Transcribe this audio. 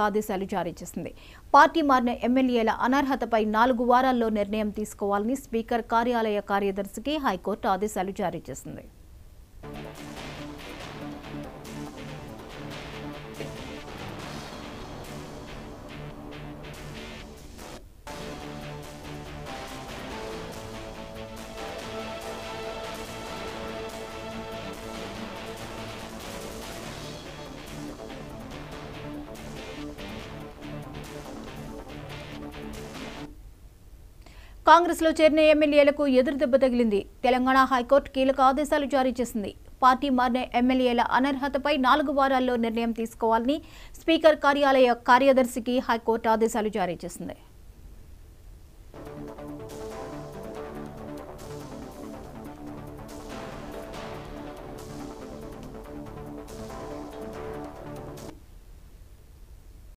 ఆదేశాలు జారీ చేసింది. పార్టీ మారిన ఎమ్మెల్యేల అనర్హతపై నాలుగు వారాల్లో నిర్ణయం తీసుకోవాలని స్పీకర్ కార్యాలయ కార్యదర్శికి హైకోర్టు ఆదేశాలు జారీ చేసింది. కాంగ్రెస్లో చేరిన ఎమ్మెల్యేలకు ఎదురు దెబ్బ తగిలింది. తెలంగాణ హైకోర్టు కీలక ఆదేశాలు జారీ చేసింది. పార్టీ మారిన ఎమ్మెల్యేల అనర్హతపై నాలుగు వారాల్లో నిర్ణయం తీసుకోవాలని స్పీకర్ కార్యాలయ కార్యదర్శికి హైకోర్టు ఆదేశాలు జారీ చేసింది.